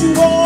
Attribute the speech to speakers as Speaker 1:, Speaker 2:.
Speaker 1: you want